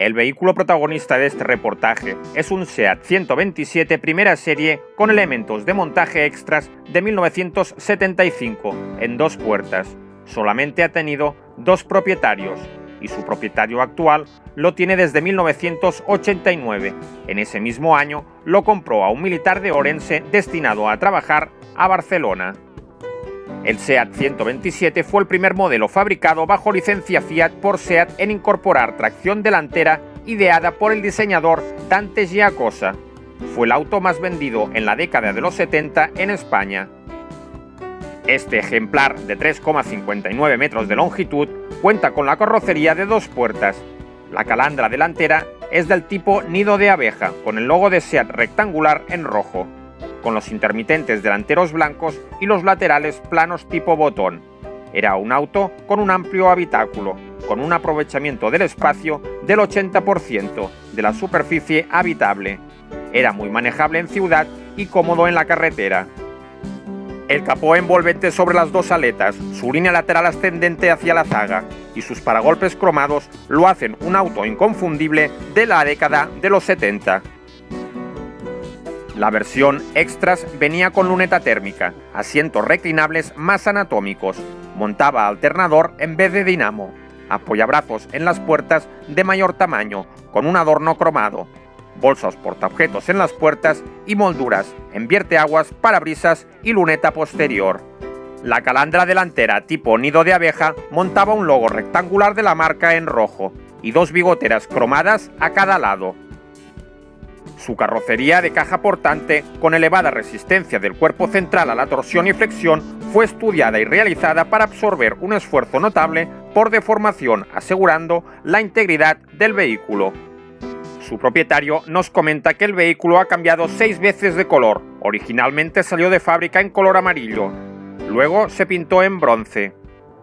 El vehículo protagonista de este reportaje es un SEAT 127 primera serie con elementos de montaje extras de 1975 en dos puertas. Solamente ha tenido dos propietarios y su propietario actual lo tiene desde 1989. En ese mismo año lo compró a un militar de Orense destinado a trabajar a Barcelona. El SEAT 127 fue el primer modelo fabricado bajo licencia Fiat por SEAT en incorporar tracción delantera ideada por el diseñador Dante Giacosa. Fue el auto más vendido en la década de los 70 en España. Este ejemplar de 3,59 metros de longitud cuenta con la carrocería de dos puertas. La calandra delantera es del tipo nido de abeja, con el logo de SEAT rectangular en rojo con los intermitentes delanteros blancos y los laterales planos tipo botón. Era un auto con un amplio habitáculo, con un aprovechamiento del espacio del 80% de la superficie habitable. Era muy manejable en ciudad y cómodo en la carretera. El capó envolvente sobre las dos aletas, su línea lateral ascendente hacia la zaga y sus paragolpes cromados lo hacen un auto inconfundible de la década de los 70. La versión Extras venía con luneta térmica, asientos reclinables más anatómicos, montaba alternador en vez de dinamo, apoyabrazos en las puertas de mayor tamaño, con un adorno cromado, bolsas portaobjetos en las puertas y molduras en vierteaguas, parabrisas y luneta posterior. La calandra delantera tipo nido de abeja montaba un logo rectangular de la marca en rojo y dos bigoteras cromadas a cada lado, su carrocería de caja portante, con elevada resistencia del cuerpo central a la torsión y flexión, fue estudiada y realizada para absorber un esfuerzo notable por deformación, asegurando la integridad del vehículo. Su propietario nos comenta que el vehículo ha cambiado seis veces de color. Originalmente salió de fábrica en color amarillo, luego se pintó en bronce,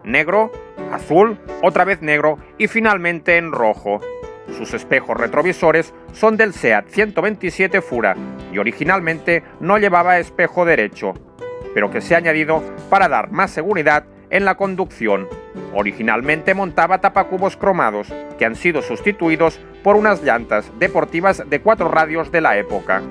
negro, azul, otra vez negro y finalmente en rojo. Sus espejos retrovisores son del SEAT 127 Fura y originalmente no llevaba espejo derecho, pero que se ha añadido para dar más seguridad en la conducción. Originalmente montaba tapacubos cromados, que han sido sustituidos por unas llantas deportivas de cuatro radios de la época.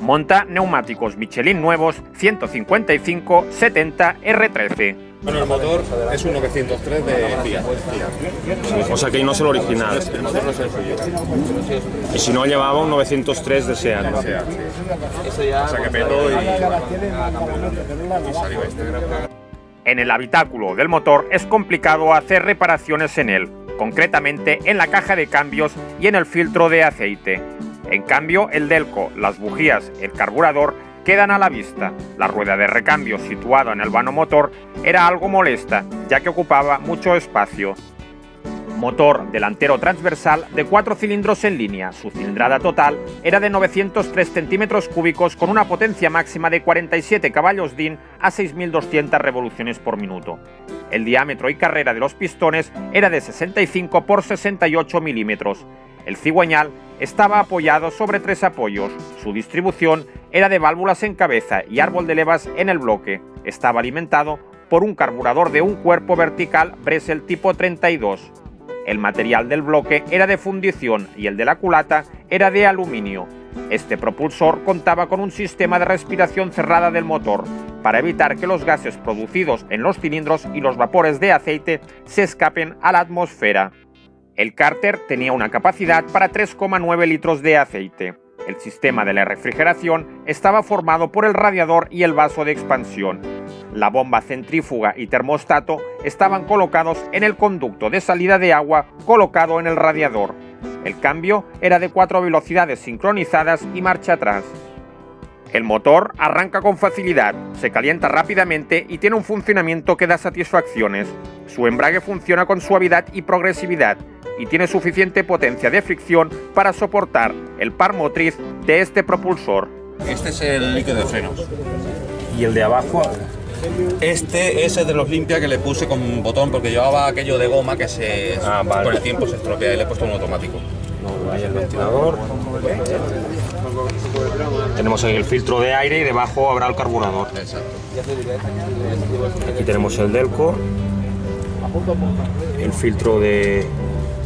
Monta neumáticos Michelin nuevos 155-70 R13 bueno, el motor es un 903 de Fiat. O sea que ahí no es el original. El motor no es el suyo. Y si no, llevaba un 903 de SEAT. ¿no? Seat, sí. O sea que petó y, y salió este. En el habitáculo del motor es complicado hacer reparaciones en él, concretamente en la caja de cambios y en el filtro de aceite. En cambio, el delco, las bujías, el carburador quedan a la vista. La rueda de recambio situada en el vano motor era algo molesta, ya que ocupaba mucho espacio. Motor delantero transversal de 4 cilindros en línea. Su cilindrada total era de 903 centímetros cúbicos con una potencia máxima de 47 caballos DIN a 6.200 revoluciones por minuto. El diámetro y carrera de los pistones era de 65 por 68 milímetros. El cigüeñal estaba apoyado sobre tres apoyos. Su distribución era de válvulas en cabeza y árbol de levas en el bloque. Estaba alimentado por un carburador de un cuerpo vertical Bresel tipo 32. El material del bloque era de fundición y el de la culata era de aluminio. Este propulsor contaba con un sistema de respiración cerrada del motor para evitar que los gases producidos en los cilindros y los vapores de aceite se escapen a la atmósfera. El cárter tenía una capacidad para 3,9 litros de aceite. El sistema de la refrigeración estaba formado por el radiador y el vaso de expansión. La bomba centrífuga y termostato estaban colocados en el conducto de salida de agua colocado en el radiador. El cambio era de cuatro velocidades sincronizadas y marcha atrás. El motor arranca con facilidad, se calienta rápidamente y tiene un funcionamiento que da satisfacciones. Su embrague funciona con suavidad y progresividad y tiene suficiente potencia de fricción para soportar el par motriz de este propulsor. Este es el líquido de frenos. Y el de abajo, Este es el de los limpia que le puse con un botón porque llevaba aquello de goma que se Ah, vale. con el tiempo se estropea y le he puesto un automático. no, ahí el ventilador. Tenemos ahí el filtro de aire y debajo habrá el carburador. Exacto. Aquí tenemos el delco, el filtro de,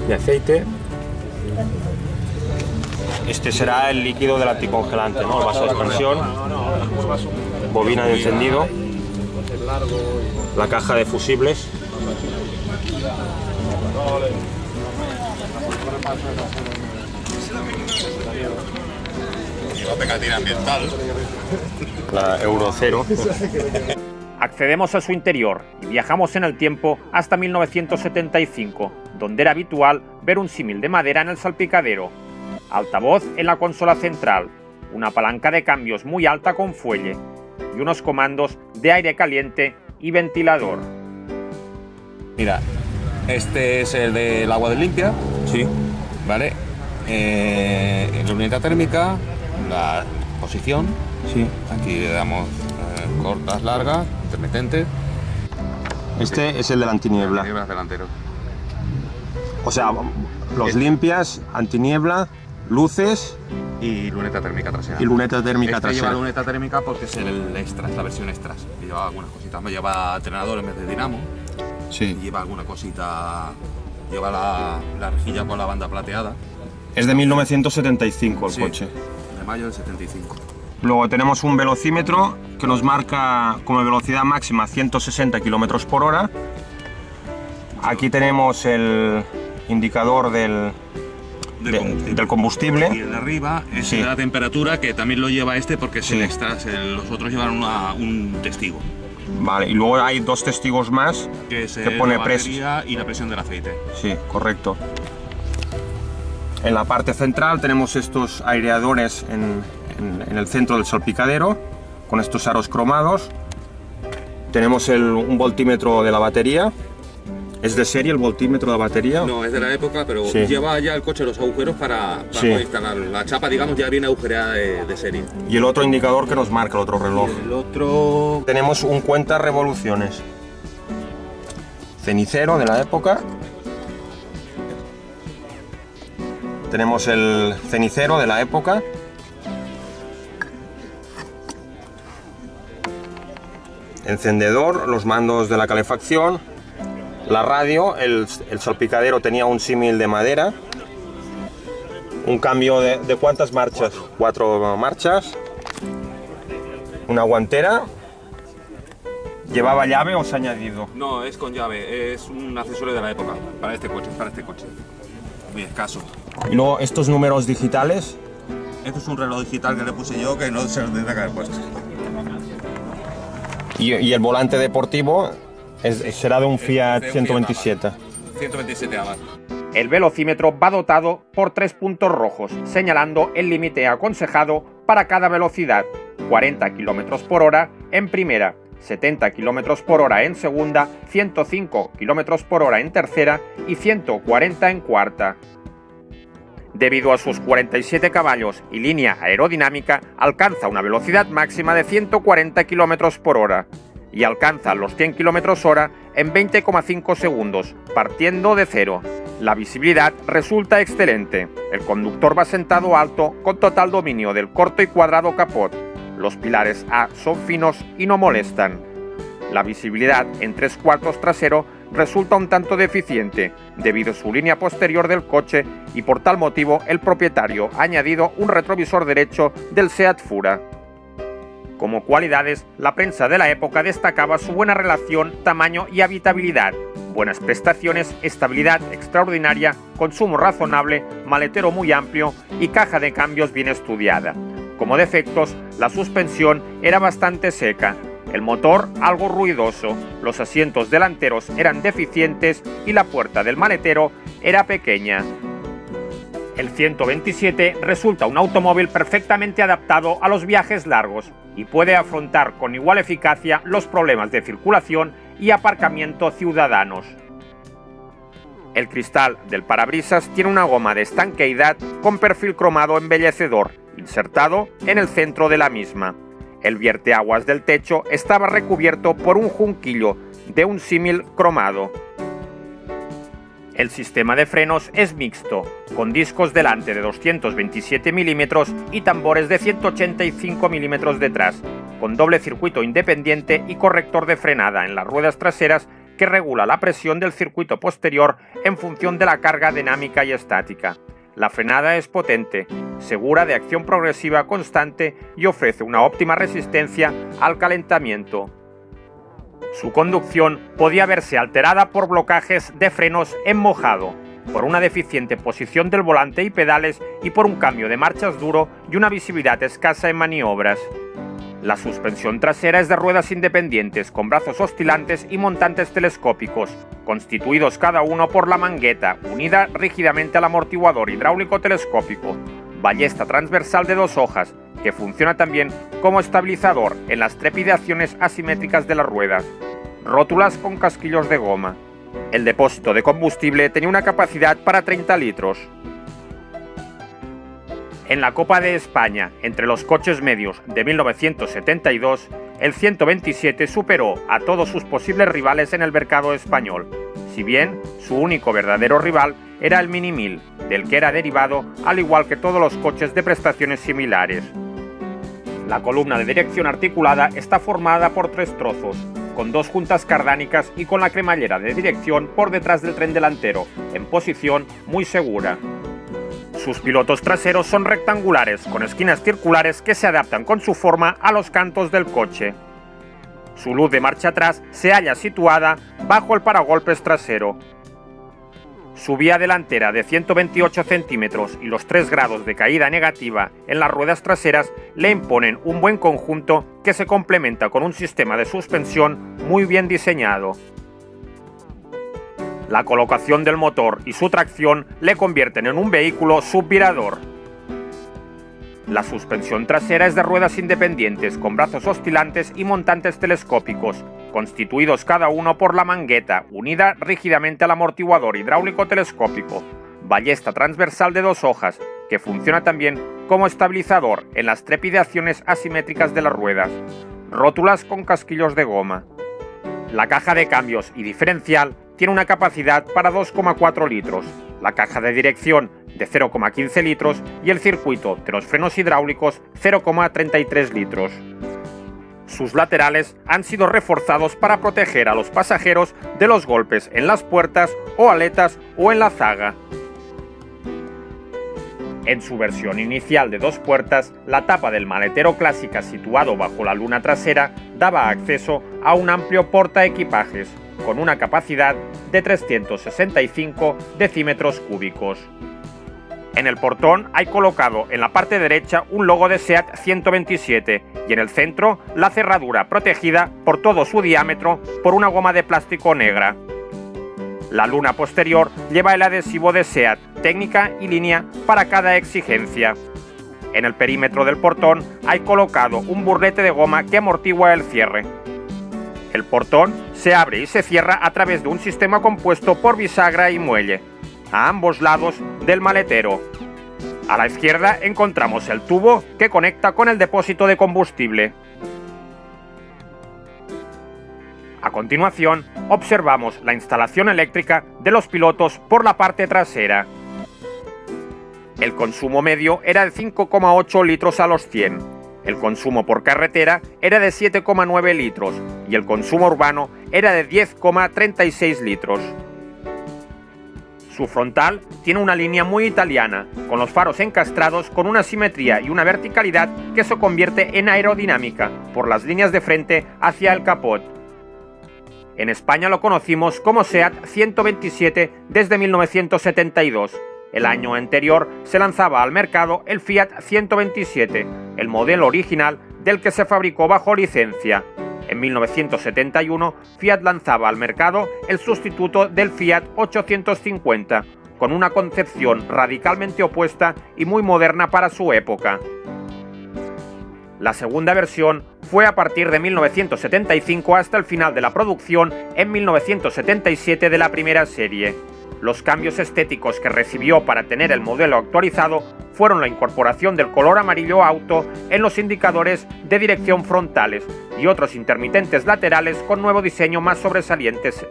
de aceite Este será el líquido del anticongelante, ¿no? El vaso de expansión, bobina de encendido, la caja de fusibles. Y la pegatina ambiental. la Euro 0. Accedemos a su interior y viajamos en el tiempo hasta 1975, donde era habitual ver un símil de madera en el salpicadero, altavoz en la consola central, una palanca de cambios muy alta con fuelle y unos comandos de aire caliente y ventilador. Mira, este es el del agua de limpia, Sí. ¿vale? Eh, la unidad térmica, la posición, Sí. aquí le damos cortas, largas, intermitentes, Este es el del antiniebla. nieblas delantero. O sea, los limpias, antiniebla, luces Y luneta térmica trasera. y luneta térmica este lleva trasera. luneta térmica porque es el extra, es la versión extras. Y lleva algunas cositas. Me lleva alternador en vez de dinamo. Y Sí. lleva alguna cosita. Lleva la, la rejilla con la banda plateada. Es de 1975 el Sí, coche. De mayo del 75. Luego tenemos un velocímetro que nos marca como velocidad máxima 160 km por hora. Aquí tenemos el indicador del, Del de- combustible. del combustible. Y el de arriba es Sí. la temperatura que también lo lleva este porque Sí. el extra. los otros llevan una- un testigo. Vale, y luego hay dos testigos más. Que es Que pone la pres- batería y la presión del aceite. Sí, correcto. En la parte central tenemos estos aireadores en, en- en el centro del salpicadero, con estos aros cromados. Tenemos el- un voltímetro de la batería. ¿Es de serie el voltímetro de la batería? No, es de la época, pero Sí. lleva ya el coche los agujeros para, para Sí. poder instalarlo. La chapa, digamos, ya viene agujereada de, de serie. Y el otro indicador que nos marca el otro reloj. Y el otro. Tenemos un cuenta revoluciones. Cenicero de la época. Tenemos el cenicero de la época. Encendedor, los mandos de la calefacción. La radio, el, el salpicadero tenía un símil de madera. Un cambio de, de cuántas marchas? Cuatro marchas. Una guantera. ¿Llevaba llave o se ha añadido? No, es con llave, es un accesorio de la época. Para este coche, para este coche. Muy escaso. Y luego estos números digitales. Esto es un reloj digital que le puse yo que no se lo tendría que haber puesto. Y, y el volante deportivo es- será de un Fiat De un 127. 127 abajo. El velocímetro va dotado por tres puntos rojos, señalando el límite aconsejado para cada velocidad, 40 km por hora en primera, 70 km por hora en segunda, 105 km por hora en tercera y 140 en cuarta. Debido a sus 47 caballos y línea aerodinámica, alcanza una velocidad máxima de 140 km por hora y alcanza los 100 km hora en 20,5 segundos, partiendo de cero. La visibilidad resulta excelente. El conductor va sentado alto con total dominio del corto y cuadrado capot. Los pilares A son finos y no molestan. La visibilidad en tres cuartos trasero resulta un tanto deficiente debido a su línea posterior del coche y por tal motivo el propietario ha añadido un retrovisor derecho del Seat Fura. Como cualidades, la prensa de la época destacaba su buena relación, tamaño y habitabilidad, buenas prestaciones, estabilidad extraordinaria, consumo razonable, maletero muy amplio y caja de cambios bien estudiada. Como defectos, la suspensión era bastante seca, el motor algo ruidoso, los asientos delanteros eran deficientes y la puerta del maletero era pequeña. El 127 resulta un automóvil perfectamente adaptado a los viajes largos y puede afrontar con igual eficacia los problemas de circulación y aparcamiento ciudadanos. El cristal del parabrisas tiene una goma de estanqueidad con perfil cromado embellecedor, insertado en el centro de la misma. El vierteaguas del techo estaba recubierto por un junquillo de un símil cromado. El sistema de frenos es mixto, con discos delante de 227 milímetros y tambores de 185 milímetros detrás, con doble circuito independiente y corrector de frenada en las ruedas traseras que regula la presión del circuito posterior en función de la carga dinámica y estática. La frenada es potente, segura de acción progresiva constante y ofrece una óptima resistencia al calentamiento. Su conducción podía verse alterada por blocajes de frenos en mojado, por una deficiente posición del volante y pedales y por un cambio de marchas duro y una visibilidad escasa en maniobras. La suspensión trasera es de ruedas independientes con brazos oscilantes y montantes telescópicos, constituidos cada uno por la mangueta, unida rígidamente al amortiguador hidráulico telescópico, ballesta transversal de dos hojas, que funciona también como estabilizador en las trepidaciones asimétricas de las ruedas, rótulas con casquillos de goma. El depósito de combustible tenía una capacidad para 30 litros. En la Copa de España, entre los coches medios de 1972, el 127 superó a todos sus posibles rivales en el mercado español, si bien su único verdadero rival era el Mini 1000, del que era derivado al igual que todos los coches de prestaciones similares. La columna de dirección articulada está formada por tres trozos, con dos juntas cardánicas y con la cremallera de dirección por detrás del tren delantero, en posición muy segura. Sus pilotos traseros son rectangulares, con esquinas circulares que se adaptan con su forma a los cantos del coche. Su luz de marcha atrás se halla situada bajo el paragolpes trasero. Su vía delantera de 128 centímetros y los 3 grados de caída negativa en las ruedas traseras le imponen un buen conjunto que se complementa con un sistema de suspensión muy bien diseñado. La colocación del motor y su tracción le convierten en un vehículo subvirador. La suspensión trasera es de ruedas independientes con brazos oscilantes y montantes telescópicos, constituidos cada uno por la mangueta unida rígidamente al amortiguador hidráulico telescópico, ballesta transversal de dos hojas, que funciona también como estabilizador en las trepidaciones asimétricas de las ruedas, rótulas con casquillos de goma. La caja de cambios y diferencial tiene una capacidad para 2,4 litros, la caja de dirección de 0,15 litros y el circuito de los frenos hidráulicos 0,33 litros. Sus laterales han sido reforzados para proteger a los pasajeros de los golpes en las puertas o aletas o en la zaga. En su versión inicial de dos puertas, la tapa del maletero clásica situado bajo la luna trasera daba acceso a un amplio portaequipajes con una capacidad de 365 decímetros cúbicos. En el portón hay colocado en la parte derecha un logo de SEAT 127 y en el centro la cerradura protegida por todo su diámetro por una goma de plástico negra. La luna posterior lleva el adhesivo de SEAT, técnica y línea para cada exigencia. En el perímetro del portón hay colocado un burlete de goma que amortigua el cierre. El portón se abre y se cierra a través de un sistema compuesto por bisagra y muelle, a ambos lados del maletero. A la izquierda encontramos el tubo que conecta con el depósito de combustible. A continuación, observamos la instalación eléctrica de los pilotos por la parte trasera. El consumo medio era de 5,8 litros a los 100 el consumo por carretera era de 7,9 litros y el consumo urbano era de 10,36 litros. Su frontal tiene una línea muy italiana, con los faros encastrados con una simetría y una verticalidad que se convierte en aerodinámica por las líneas de frente hacia el capot. En España lo conocimos como SEAT 127 desde 1972 el año anterior se lanzaba al mercado el Fiat 127, el modelo original del que se fabricó bajo licencia. En 1971, Fiat lanzaba al mercado el sustituto del Fiat 850, con una concepción radicalmente opuesta y muy moderna para su época. La segunda versión fue a partir de 1975 hasta el final de la producción en 1977 de la primera serie. Los cambios estéticos que recibió para tener el modelo actualizado fueron la incorporación del color amarillo auto en los indicadores de dirección frontales y otros intermitentes laterales con nuevo diseño más sobresalientes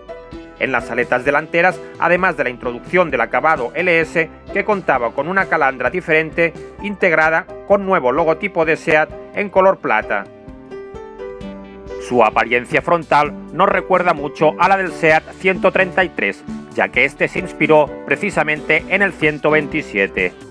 en las aletas delanteras, además de la introducción del acabado LS que contaba con una calandra diferente integrada con nuevo logotipo de SEAT en color plata. Su apariencia frontal nos recuerda mucho a la del SEAT 133, ya que este se inspiró precisamente en el 127.